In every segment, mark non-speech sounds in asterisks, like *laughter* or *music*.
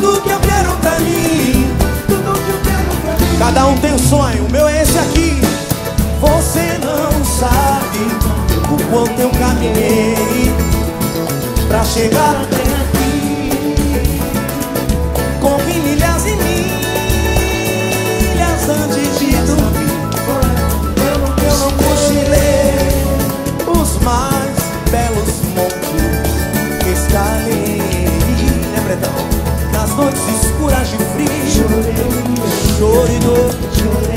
tudo que eu quero pra mim. Tudo que eu quero pra mim. Cada um tem um sonho, o meu é esse aqui. Você não sabe o quanto eu caminhei pra chegar até noites escuras de frio, choro e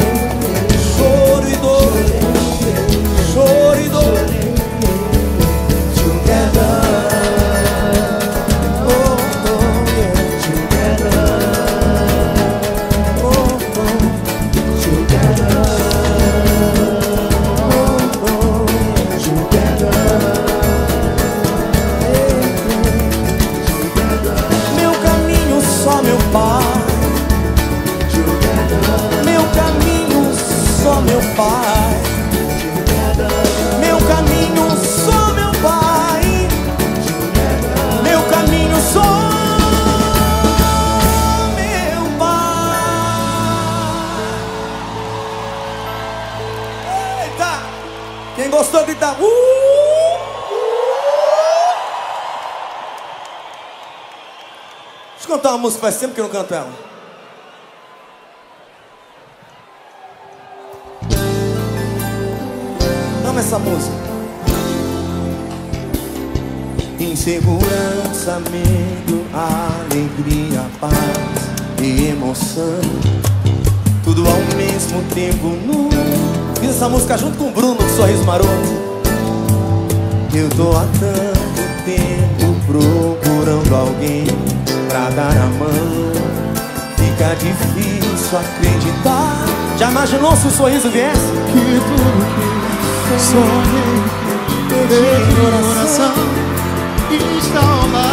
pai. Meu caminho só meu pai. Meu caminho só meu pai. Eita! Quem gostou grita. Uh! Deixa eu cantar uma música, faz tempo que eu não canto ela. Essa música. Insegurança, medo, alegria, paz e emoção. Tudo ao mesmo tempo nu. Fiz essa música junto com o Bruno do Sorriso Maroto. Eu tô há tanto tempo procurando alguém pra dar a mão. Fica difícil acreditar. Já imaginou se o sorriso viesse? Que tudo que Perdi Meu coração. Está ao lado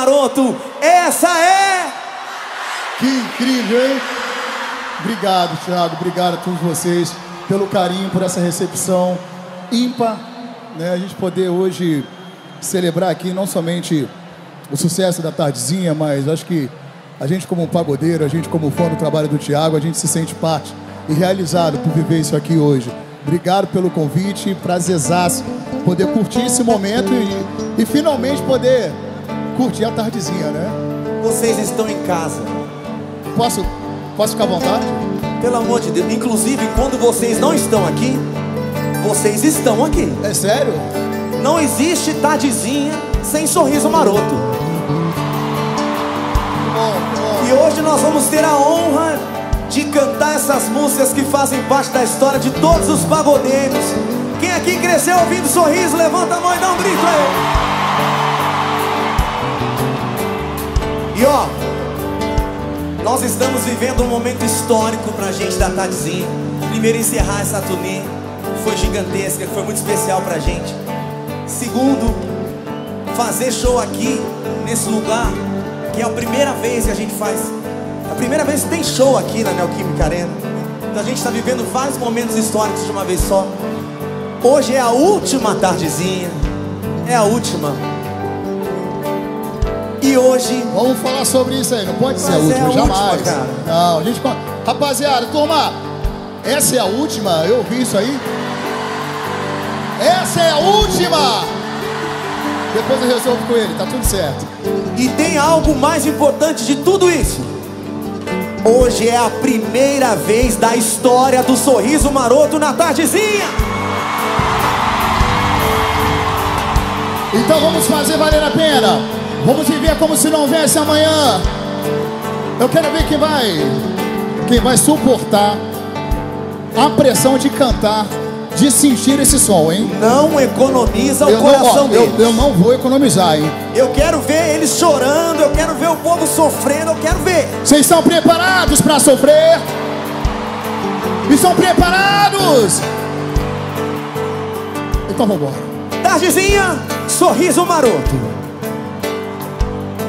Maroto. Essa é. Que incrível, hein? Obrigado, Thiago. Obrigado a todos vocês pelo carinho, por essa recepção ímpar. Né? A gente poder hoje celebrar aqui não somente o sucesso da tardezinha, mas acho que a gente como pagodeiro, a gente como fã do trabalho do Tiago, a gente se sente parte e realizado por viver isso aqui hoje. Obrigado pelo convite, prazerzaço poder curtir esse momento e, e finalmente poder curtir a tardezinha, né? Vocês estão em casa. Posso, posso ficar à vontade? Pelo amor de Deus. Inclusive, quando vocês não estão aqui, vocês estão aqui. É sério? Não existe tardezinha sem sorriso maroto. E hoje nós vamos ter a honra de cantar essas músicas que fazem parte da história de todos os pagodeiros. Quem aqui cresceu ouvindo sorriso, levanta a mão e dá um grito aí. Nós estamos vivendo um momento histórico pra gente da tardezinha. Primeiro, encerrar essa turnê, foi gigantesca, foi muito especial pra gente. Segundo, fazer show aqui, nesse lugar, que é a primeira vez que a gente faz. A primeira vez que tem show aqui na Neoquímica Arena. Então a gente está vivendo vários momentos históricos de uma vez só. Hoje é a última tardezinha. É a última. E hoje. Vamos falar sobre isso aí, não pode ser a última, é a jamais. Última, cara. Não, a gente. Rapaziada, turma, essa é a última, eu ouvi isso aí. Essa é a última! Depois eu resolvo com ele, tá tudo certo. E tem algo mais importante de tudo isso. Hoje é a primeira vez da história do sorriso maroto na tardezinha. Então vamos fazer valer a pena. Vamos viver como se não houvesse amanhã. Eu quero ver quem vai, quem vai suportar a pressão de cantar, de sentir esse som, hein? Não economiza o eu coração não, ó. Eu, eu não vou economizar, hein? Eu quero ver eles chorando, eu quero ver o povo sofrendo, eu quero ver. Vocês estão preparados para sofrer? Estão preparados? Então vamos embora. Tardezinha, sorriso maroto.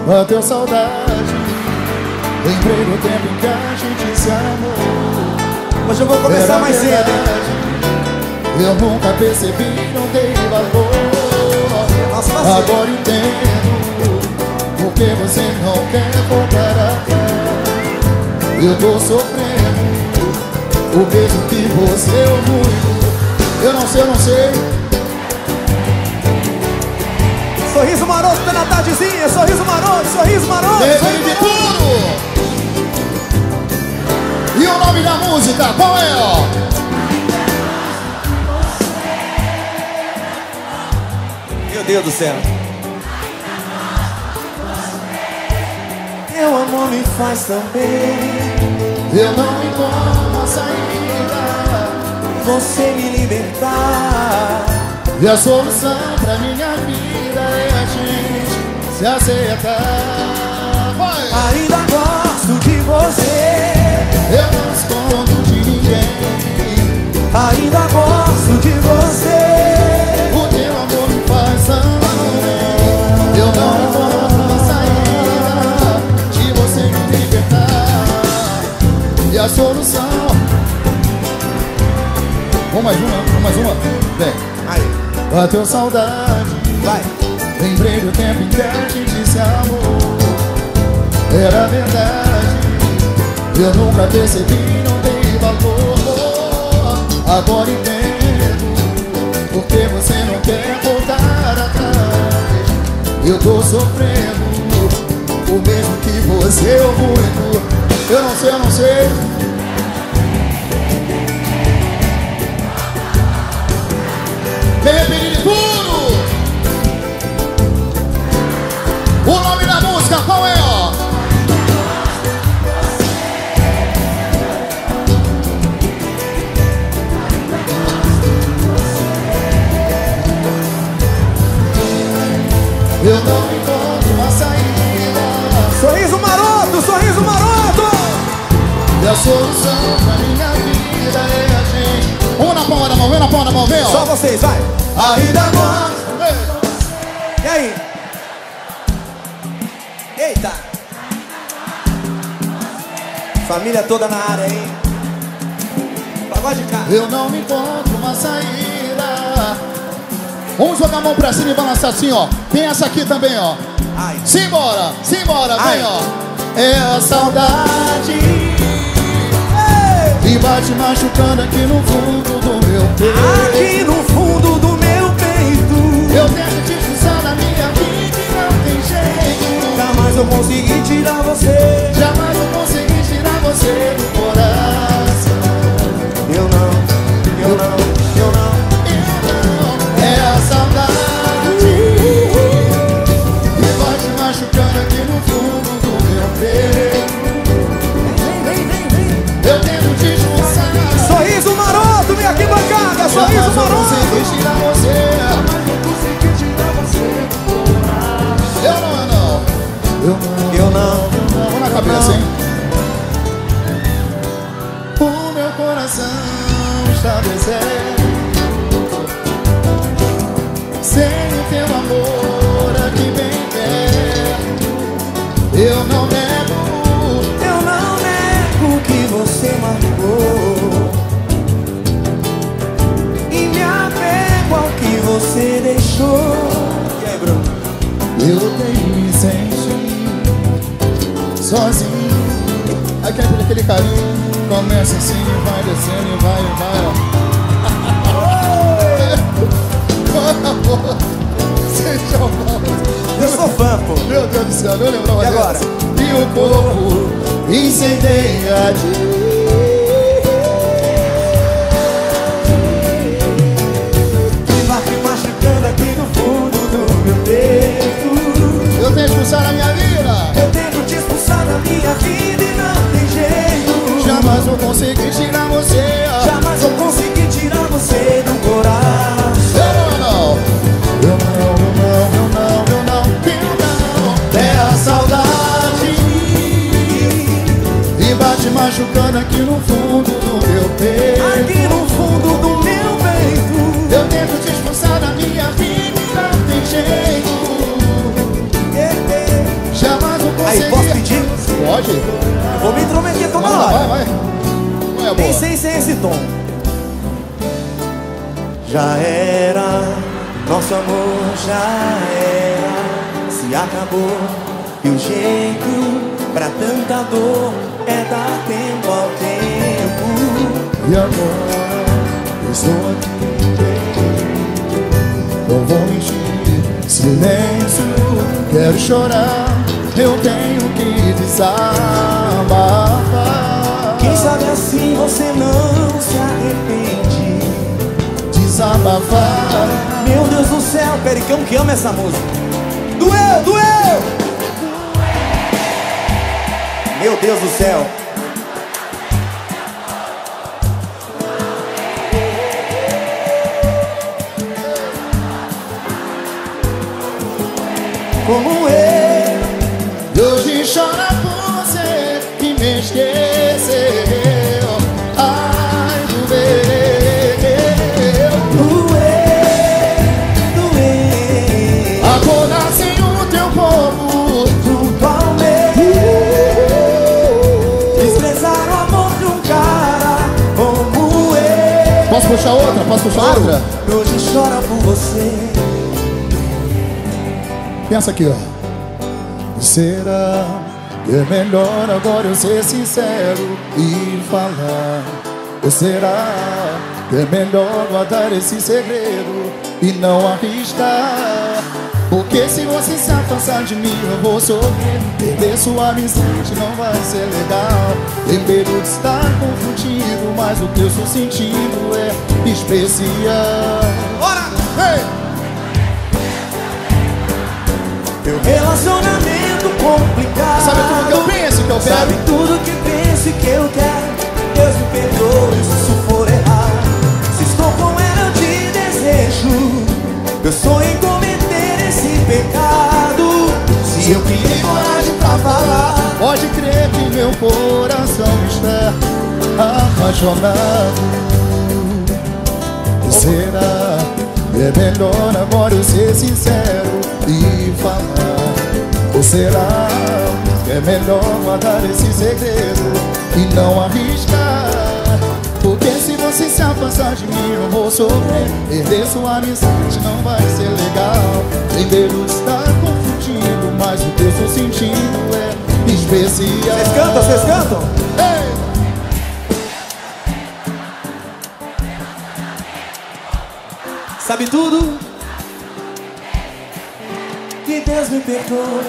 Bateu saudade. Lembrei do tempo em que a gente se amou. Hoje eu vou começar Era mais cedo. Eu nunca percebi, não dei valor. Agora entendo Porque você não quer voltar atrás Eu tô sofrendo O mesmo que você ou muito Eu não sei, eu não sei Sorriso maroto na tardezinha, sorriso maroto, sorriso maroto. Sorriso de tudo! E o nome da música, qual é, ó? Meu Deus do céu. Meu amor me faz tão bem. Eu não encontro uma saída Você me libertar. E a solução pra minha vida se aceitar Vai! Ainda gosto de você. Eu não escondo de ninguém Ainda gosto de você. O teu amor me faz bem Eu não encontro uma saída De você me libertar E a solução Vamos mais uma, vamos mais uma Vem Aí, Bateu saudade vai. Lembrei do tempo em que a gente se amou Era verdade. Eu nunca percebi, não dei valor. Agora entendo Porque você não quer voltar atrás. Eu tô sofrendo O mesmo que você ou muito. Eu não sei, eu não sei. Vem música, qual é, ó? Eu não encontro uma saída Sorriso maroto, sorriso maroto! E a solução pra minha vida é a gente. Uma na palma da mão, uma na palma da mão, vem ó. Só vocês, vai. Ainda gosto E aí? Eita! Família toda na área, hein? Pagode cá. Eu não me encontro uma saída. Vamos jogar a mão pra cima e balançar assim, ó. Tem essa aqui também, ó. Ai. Simbora, simbora, Ai. vem, ó. É a saudade. E bate machucando aqui no fundo do meu peito. Aqui no fundo do meu peito. Eu tento Jamais eu consegui tirar você. Jamais eu consegui tirar você do coração. Eu sou fã, pô. Meu Deus do céu, eu lembrava E agora? E o corpo incendeia de Que vai me machucando aqui no fundo do meu peito. Eu tenho expulsar a minha vida. Eu tento te expulsar da minha vida e não tem jeito. Jamais vou conseguir tirar você machucando aqui no fundo do meu peito Aqui no fundo do meu peito Eu tento te expulsar da minha vida não tem jeito Yeah, yeah. Jamais vou Aí, conseguir posso pedir? Pode Eu Vou me intrometer toda Vai hora vai, vai Vai, amor Nem sei se é esse tom. Já era, nosso amor já era. Se acabou, e o jeito pra tanta dor é dar tempo. E agora eu estou aqui Não vou mentir Silêncio Quero chorar Eu tenho que desabafar Quem sabe assim você não se arrepende. Desabafar Meu Deus do céu, Pericão que ama essa música. Doeu, doeu! Meu Deus do céu. Como eu, E hoje chora por você Que me esqueceu Ai, doeu doeu, doeu. Acordar sem o teu corpo Junto ao meu Desprezar o amor de um cara como eu Posso puxar outra? Posso puxar outra? Hoje chora por você Pensa aqui, ó. Será que é melhor agora eu ser sincero e falar? Ou será que é melhor guardar esse segredo e não arriscar? Porque se você se afastar de mim, eu vou sofrer. Perder sua amizade não vai ser legal. Tenho medo de estar confundido, mas o que eu estou sentindo é especial. Bora! Hey! Teu relacionamento complicado. Sabe tudo que eu penso que eu quero? Sabe tudo que penso e que eu quero? Deus me perdoe se isso for errado. Se estou com ela eu te desejo Eu sonho em cometer esse pecado. Se eu criei coragem pra falar Pode crer que meu coração está apaixonado Será é melhor agora eu ser sincero e falar. Ou será que é melhor guardar esse segredo e não arriscar? Porque se você se afastar de mim eu vou sofrer. Perder sua amizade não vai ser legal. De estar confundindo Mas o que eu estou sentindo é especial. Vocês cantam, vocês cantam? Sabe tudo? Que Deus me perdoe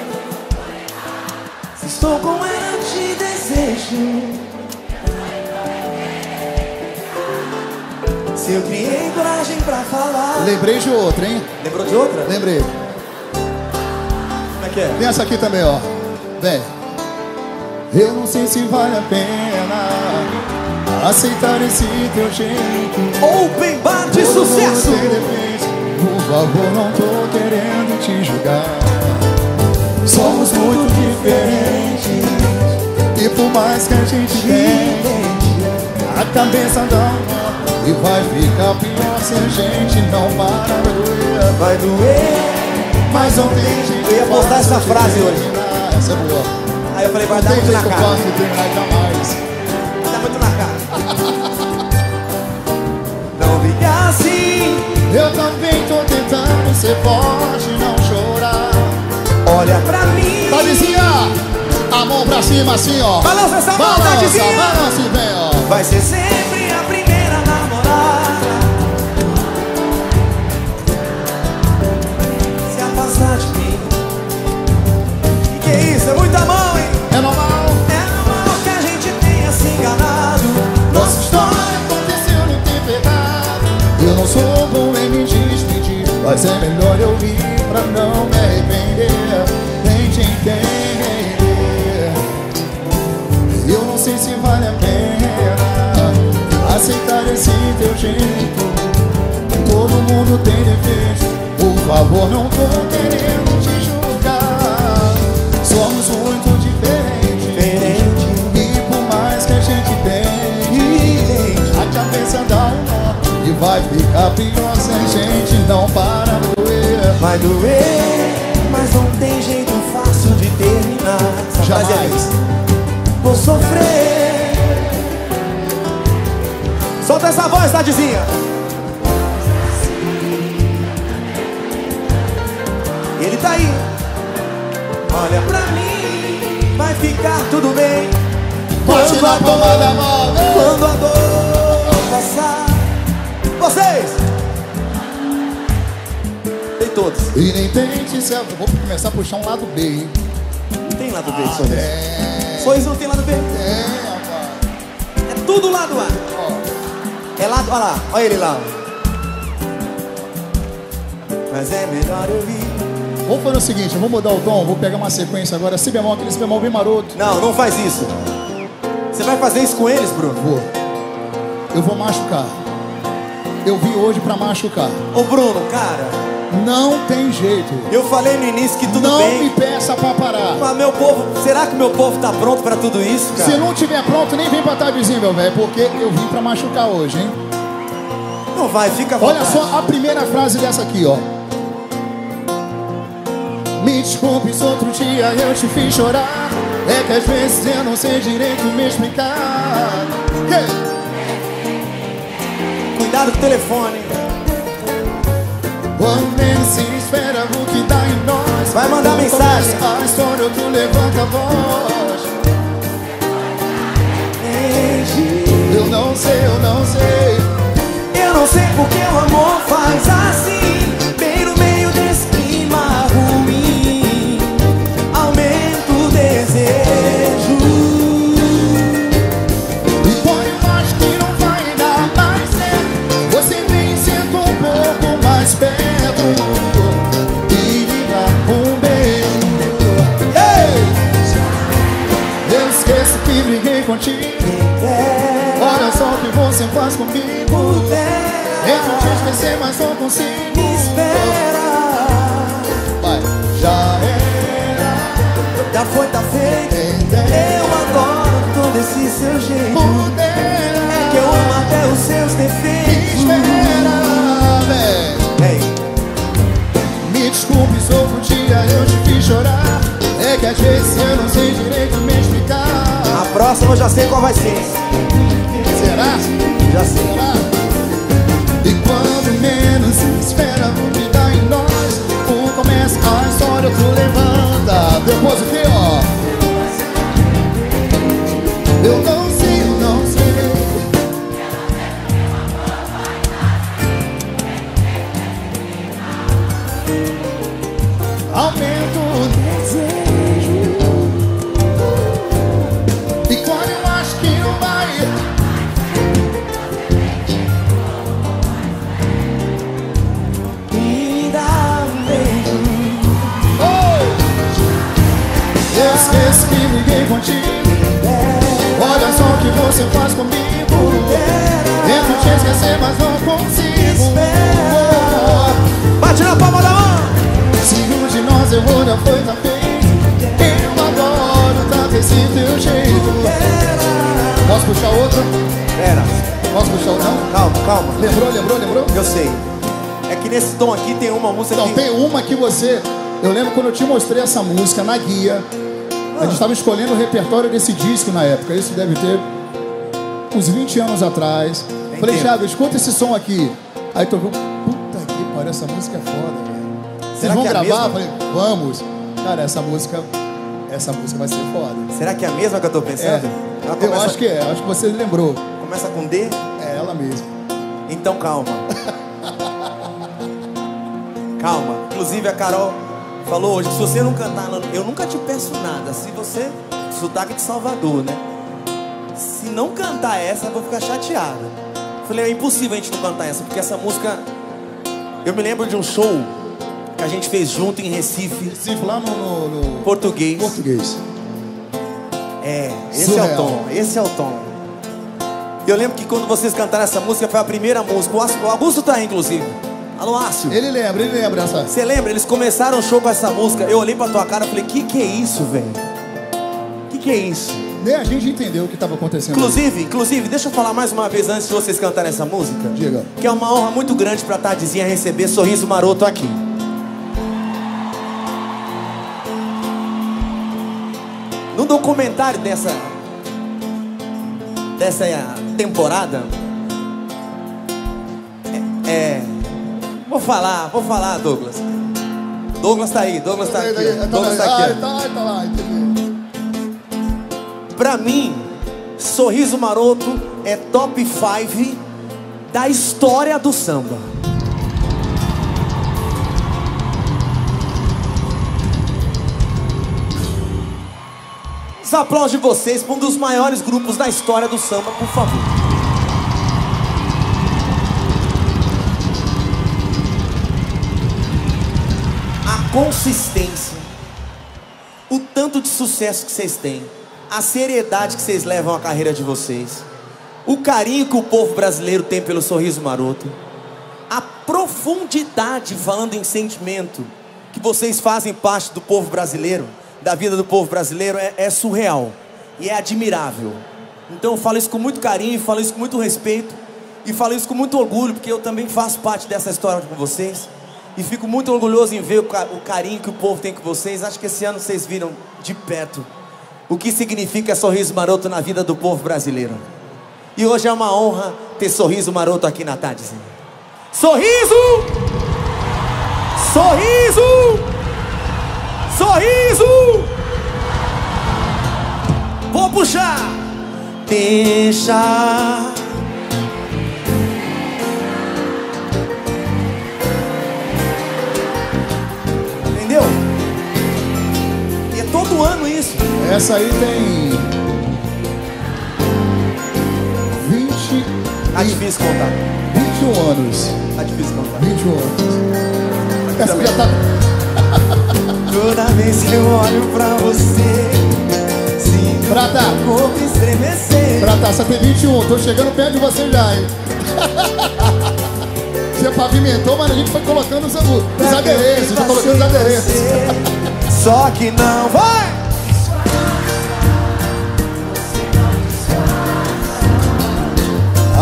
Se estou com ela te desejo Se eu criei coragem pra falar Lembrei de outra, hein? Lembrou de outra? Lembrei Como é que é? Tem essa aqui também, ó Vem Eu não sei se vale a pena Aceitar esse teu jeito. Open Bar de Todo sucesso! Por favor, não tô querendo te julgar. Somos muito diferentes. E por mais que a gente tenha A cabeça dá nó. E vai ficar pior se a gente não parar Vai doer, mas não tem jeito Eu ia postar essa frase hoje. Essa é boa. Aí eu falei, vai Não dar muito na cara. Vai dar muito na cara *laughs* Não fica assim. Eu também tô tentando ser forte e não chorar. Olha pra mim. Tadezinha, a mão pra cima assim, ó. Balança essa mão, Balança, balança vem, ó. Vai ser sempre a primeira namorada Se afastar de mim. E que isso, é muita mão, Mas é melhor eu ir pra não me arrepender Tente entender. Eu não sei se vale a pena Aceitar esse teu jeito. Todo mundo tem defeito Por favor, não tô querendo doer mas não tem jeito fácil de terminar. Essa Jamais. Vou sofrer. Solta essa voz, Tadezinha Ele tá aí. Olha pra mim Vai ficar tudo bem. Bate Quando na a dor-! Quando a dor E nem tente se... Vou começar a puxar um lado B, hein? Não tem lado B de sorriso É... Sorriso não tem lado B? É, rapaz. É tudo lado A. Ó, É lado, olha lá, olha ele lá. Mas é melhor eu ir. Vamos fazer o seguinte, eu vou mudar o tom Vou pegar uma sequência agora Si bemol, aquele si bemol bem maroto. Não, não faz isso. Você vai fazer isso com eles, Bruno? Vou. Eu vou machucar. Eu vim hoje pra machucar. Ô Bruno, cara, Não tem jeito eu falei no início que tudo Não bem. me peça pra parar Mas meu povo, será que meu povo tá pronto pra tudo isso, cara? Se não tiver pronto, nem vem pra Tabizinho, meu velho Porque eu vim pra machucar hoje, hein Não vai, fica à Olha só a primeira frase dessa aqui, ó Me desculpe se outro dia eu te fiz chorar É que às vezes eu não sei direito me explicar Hey! Cuidado com o telefone. Quando menos se espera o que dá em nós. Vai mandar mensagem. A história tu levanta a voz. Eu não sei, eu não sei. Eu não sei porque o amor faz assim, faz comigo Tento te esquecer, mas não consigo Me espera, Vai, já era já foi, tá feito. Eu adoro todo esse seu jeito. Poder É que seus defeitos. Espera, véi. Me desculpe se outro dia eu te fiz chorar. É que às vezes eu não sei direito me explicar. A próxima eu já sei qual vai ser. Será? Já. Será? E quando menos espera, me dá em nós. Um começa a história, outro levanta. Depois o que, ó? Eu não contigo. Olha só o que você faz comigo. Tento te esquecer, mas não consigo. Bate na palma da mão. Se um de nós errou, não foi feito. Eu adoro tanto esse teu jeito. Posso puxar outra? Pera, Posso puxar outra? Não? calma, calma. Lembrou, lembrou, lembrou? Eu sei. É que nesse tom aqui tem uma música Então, que... tem uma que você. Eu lembro quando eu te mostrei essa música na guia. A gente estava escolhendo o repertório desse disco na época. Isso deve ter uns 20 anos atrás. Tem Falei. Thiago, escuta esse som aqui. Aí tu ouviu, puta que pariu, essa música é foda, velho. Vocês vão que é a gravar? mesma? Falei, vamos. Cara, essa música. Essa música vai ser foda. Será que é a mesma que eu tô É. pensando? Eu começa, acho que é, acho que você lembrou. começa com D? É ela mesma. Então calma. *laughs* calma. Inclusive a Carol falou hoje se você não cantar, eu nunca te peço nada. Se você. Sotaque de Salvador, né? Se não cantar essa, eu vou ficar chateada. Falei, é impossível a gente não cantar essa, porque essa música. Eu me lembro de um show que a gente fez junto em Recife, Sim, lá no, no- português. português. É, esse é o Surreal. tom, esse é o tom. Eu lembro que quando vocês cantaram essa música, foi a primeira música. O Augusto tá aí, inclusive. Alô, Ácio. Ele lembra, ele lembra essa. Você lembra? Eles começaram o show com essa música. Eu olhei pra tua cara e falei, que que é isso, velho? Que que é isso? Nem a gente entendeu o que estava acontecendo. Inclusive, inclusive, deixa eu falar mais uma vez antes de vocês cantarem essa música. Diga. Que é uma honra muito grande pra Tardezinha receber Sorriso Maroto aqui. No documentário dessa dessa temporada é, é- vou falar, vou falar, Douglas. Douglas tá aí, Douglas tá aqui. ó. Douglas tá aqui. ó. tá, lá, tá. Pra mim, Sorriso Maroto é top 5 da história do samba. Os aplausos de vocês para um dos maiores grupos da história do samba, por favor. Consistência, o tanto de sucesso que vocês têm, a seriedade que vocês levam à carreira de vocês, o carinho que o povo brasileiro tem pelo sorriso maroto, a profundidade, falando em sentimento, que vocês fazem parte do povo brasileiro, da vida do povo brasileiro, é, é surreal e é admirável. Então eu falo isso com muito carinho, falo isso com muito respeito e falo isso com muito orgulho, porque eu também faço parte dessa história com vocês. E fico muito orgulhoso em ver o, ca- o carinho que o povo tem com vocês. Acho que esse ano vocês viram de perto o que significa sorriso maroto na vida do povo brasileiro. E hoje é uma honra ter sorriso maroto aqui na tardezinha. Sorriso! Sorriso! Sorriso! Vou puxar! Deixa. Ano isso. Essa aí tem 20 Tá difícil contar. 21 anos. Tá difícil contar. 21 anos. Essa já tá. *laughs* Toda vez que eu olho pra você, sinto Prata. o corpo estremecer. Prata, essa tem 21. Tô chegando perto de você já, hein? *laughs* Você pavimentou, mas a gente foi colocando os, os adereços. Tá colocando os adereços. Só que não vai.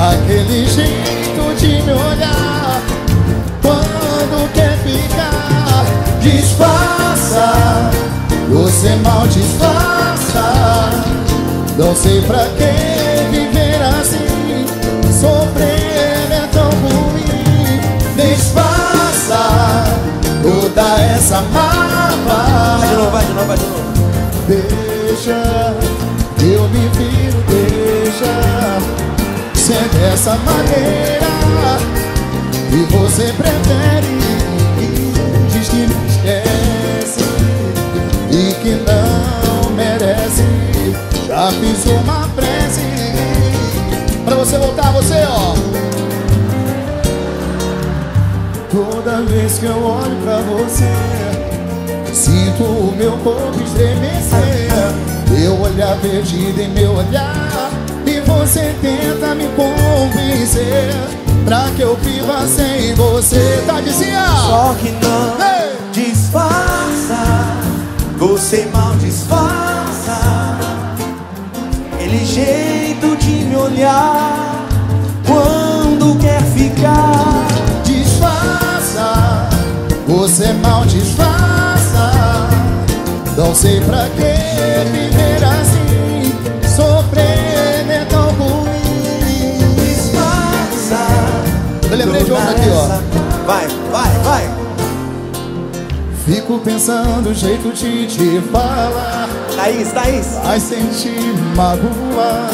Aquele jeito de me olhar. Quando quer ficar Disfarça. Você mal disfarça. Não sei pra que viver assim E você prefere Diz que me esquece E que não merece. Já fiz uma prece Pra você voltar, você ó. Toda vez que eu olho pra você Sinto o meu corpo estremecer. Meu olhar perdido em meu olhar você tenta me convencer Pra que eu viva sem você Tá dizia? Só que não hey. disfarça Você mal disfarça. Aquele jeito de me olhar Quando quer ficar. Disfarça Você mal disfarça. Não sei pra que Vai, vai, vai. Fico pensando o jeito de te falar. Thaís, Thaís. Ai, sentir magoar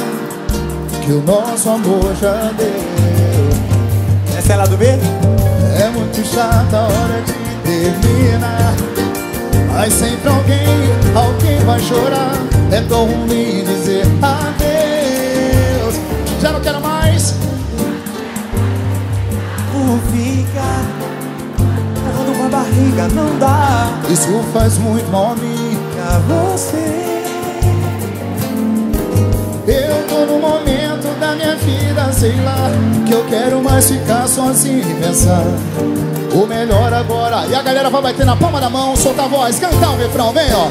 que o nosso amor já deu. Essa é lá do B? É muito chata a hora de terminar. Mas sempre alguém, alguém vai chorar. É tão ruim dizer adeus. Fica. Dando com a barriga não dá. Isso faz muito mal a mim. Pra você. Eu tô no momento da minha vida, sei lá Que eu quero mais ficar sozinho e pensar. O melhor agora. E a galera vai bater na palma da mão, soltar a voz Cantar o refrão, vem ó.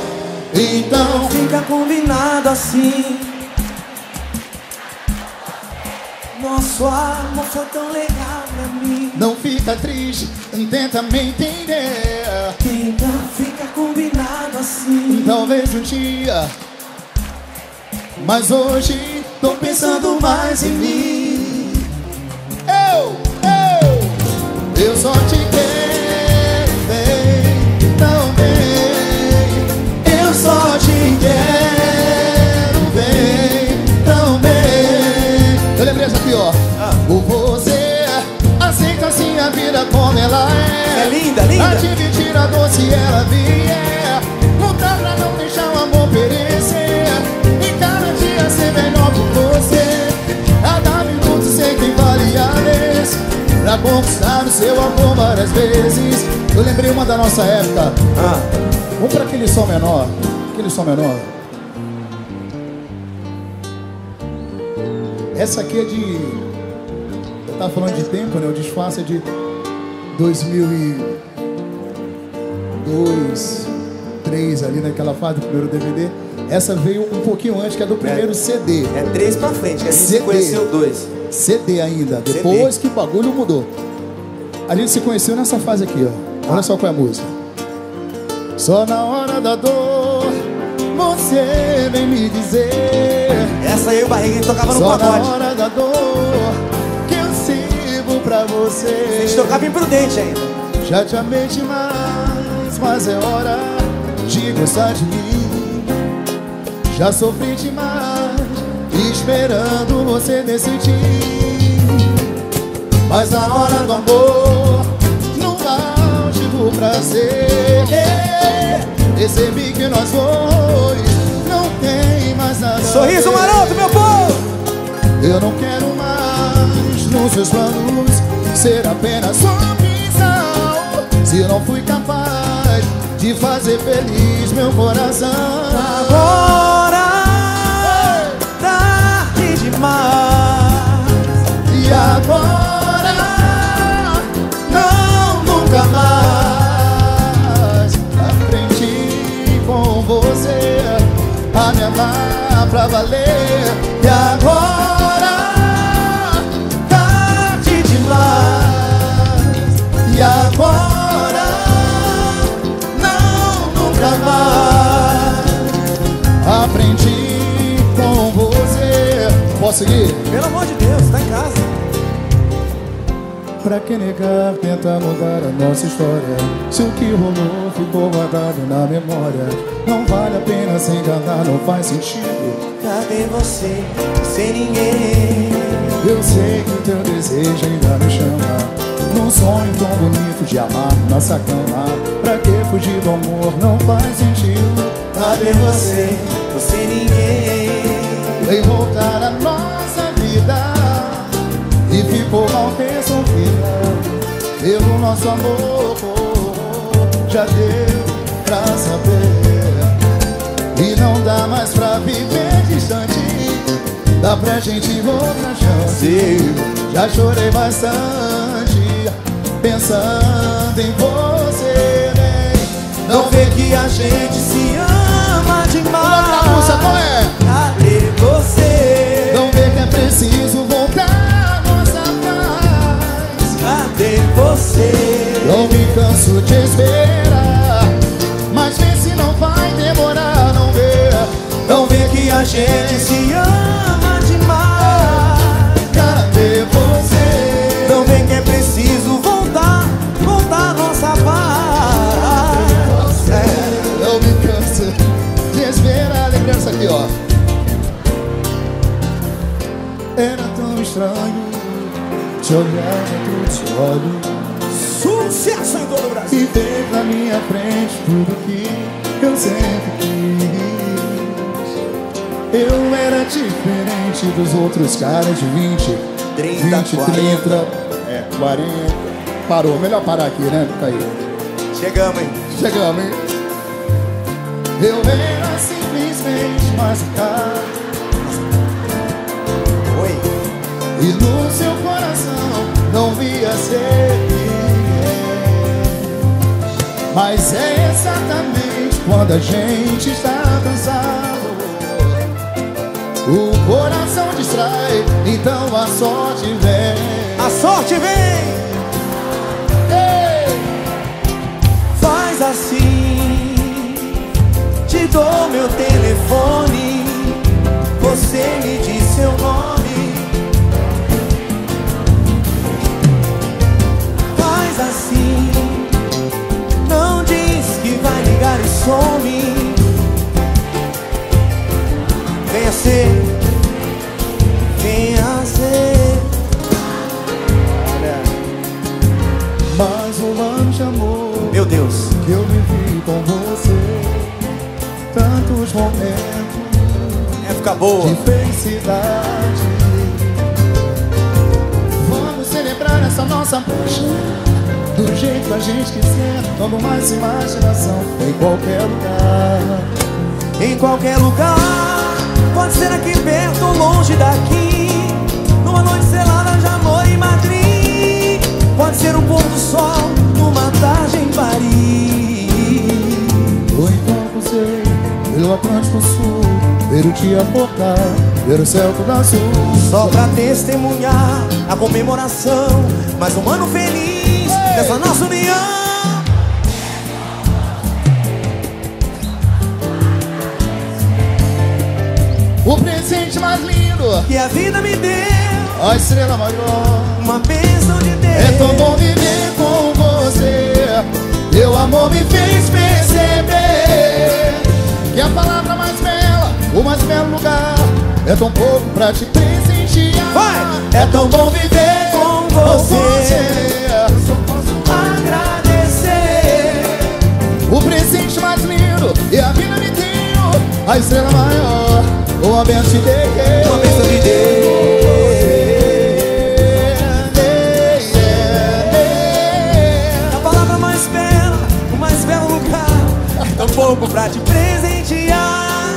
Então fica combinado assim Nosso amor foi tão legal pra mim Não fica triste, tenta me entender. Tenta, fica combinado assim. Talvez um dia. Mas hoje tô pensando mais em mim. Eu, eu Eu só te quero como ela é. É linda, linda. A dividir a dor se ela vier. Lutar pra não deixar o amor perecer. E cada dia ser melhor por você. Cada minuto sei que vale a vez. Pra conquistar o seu amor várias vezes. Eu lembrei uma da nossa época. Ah. Vamos pra aquele som menor. Aquele som menor. Essa aqui é de tá falando de tempo, né? O disfarce é de 2002, 2003 ali naquela fase do primeiro DVD. Essa veio um pouquinho antes, que é do primeiro é, CD. É três pra frente, que a gente CD. conheceu dois. CD ainda, depois CD. que o bagulho mudou. A gente se conheceu nessa fase aqui, ó. Olha só qual é a música. Só na hora da dor, você vem me dizer. Essa aí o Barriga tocava no Só pagode. Só na hora da dor pra você. A gente tocava imprudente ainda. Já te amei demais, mas é hora de gostar de mim. Já sofri demais, esperando você decidir. Mas na hora do amor, no auge do prazer, percebi que nós dois não tem mais nada. Sorriso maroto, meu povo! Eu não quero mais nos seus planos ser apenas opção Se não fui capaz de fazer feliz meu coração. Agora Posso seguir? Pelo amor de Deus, tá em casa. Pra que negar, tenta mudar a nossa história Se o que rolou ficou guardado na memória Não vale a pena se enganar, não faz sentido Cadê você, sem ninguém? Eu sei que o teu desejo ainda me chama Num sonho tão bonito de amar nossa cama Pra que fugir do amor, não faz sentido Cadê você, sem ninguém? Vem voltar ficou mal resolvida Pelo nosso amor. Já deu pra saber E não dá mais pra viver distante. Dá pra gente outra chance. Já chorei bastante Pensando em você Vem Não vê que a gente se ama demais. Outra música qual é? Você? Não me canso de esperar Mas vê se não vai demorar Não vê, Não vê que a gente se ama demais cadê você? Não vê que é preciso voltar, voltar nossa paz É. Não me canso de esperar Lembrando isso aqui, ó Era tão estranho Te olhar dentro dos seus olhos Sucesso em todo o Brasil E ver na minha frente tudo que eu sempre quis Eu era diferente dos outros caras de 20 30, 20, 40. 30 É, 40 Parou, melhor parar aqui, né? Cair Chegamos, hein? Chegamos, hein? Eu era simplesmente machucado Oi E no seu coração não via ser ninguém Mas é exatamente quando a gente está cansado. O coração distrai, então a sorte vem. A sorte vem. Ei! Faz assim. Te dou meu telefone. Você me diz ligar e some Venha ser Venha ser. Olha Mais um ano de amor Meu Deus. que eu vivi com você. Tantos momentos Época boa. de felicidade. Vamos celebrar essa nossa paixão do jeito que a gente quiser, dando mais imaginação em qualquer lugar. Em qualquer lugar. Pode ser aqui perto ou longe daqui. Numa noite selada de amor em Madrid. Pode ser um pôr do sol Numa tarde em Paris. Ou então você, pelo Atlântico Sul, ver o dia acordar, ver o céu todo azul. Só pra testemunhar a comemoração. Mais um ano feliz Dessa nossa união O presente mais lindo, Que a vida me deu a estrela maior. Uma bênção de Deus É tão bom viver com você. Teu amor me fez perceber que a palavra mais bela, o mais belo lugar, é tão pouco pra te presentear. Vai! É tão bom viver Com com você. O presente mais lindo e a vida me deu a estrela maior. Uma benção de Deus. Uma bênção de Deus. A palavra mais bela, o mais belo lugar. É tão pouco pra te presentear.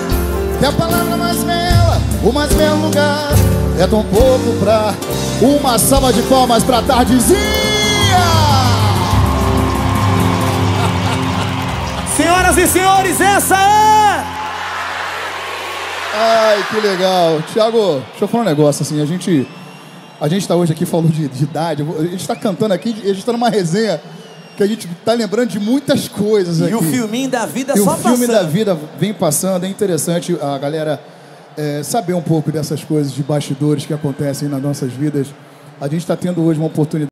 Que a palavra mais bela, o mais belo lugar. É tão pouco pra uma salva de palmas pra tardezinha Senhoras e senhores, essa é... Ai, que legal Thiago, deixa eu falar um negócio assim A gente, a gente tá hoje aqui falando de, de idade A gente tá cantando aqui, a gente tá numa resenha Que a gente tá lembrando de muitas coisas aqui E o filminho da vida E só o filme passando da vida vem passando, é interessante a galera é, saber um pouco dessas coisas de bastidores que acontecem nas nossas vidas. A gente está tendo hoje uma oportunidade.